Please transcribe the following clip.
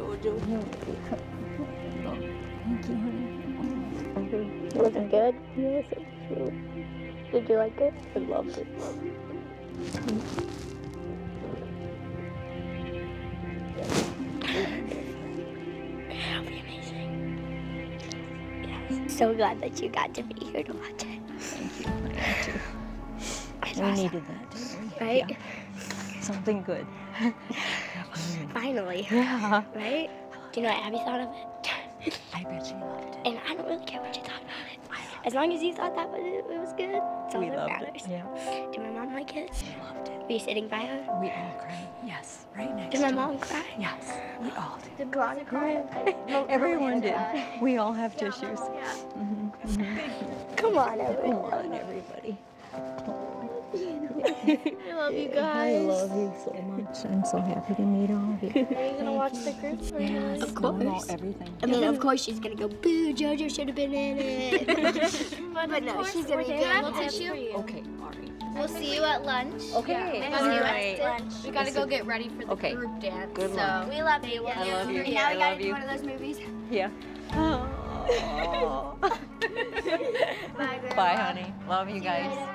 Jojo. Thank you, honey. Was it good? Yes, it was. Did you like it? I loved it. That'll be amazing. Yes. So glad that you got to be here to watch it. Thank you. Me too. It's We awesome. needed that, didn't we? Right? Yeah. Something good. Finally. yeah. Right? Do you know what Abby thought of it? I bet she loved it. And I don't really care what you thought about it. As long as you thought that was, it was good, that's all We that loved matters. it. Yeah. Did my mom like it? She loved it. Were you sitting by her? We all cried. Yes. Right next Did my mom her. cry? Yes. We all did. Did Veronica cry? Everyone did. We all have tissues. Mhm, Come on, Come on, everybody. I love you guys. I love you so much. I'm so happy to meet all of you. Are you gonna watch the group? Or are you Yes, Of no, no, course. everything. I mean, of course she's gonna go, boo, JoJo should have been in it. but no, she's gonna be I go. have "I'm tissue?" you." Okay, all right. We'll see you at lunch. Okay, Maybe all see you right. lunch. We gotta go get ready for the Okay. group dance. Good so luck. we love you. I love you. And now I we gotta love do you. one of those movies. Yeah. Oh. Bye. Bye, honey. Love you guys.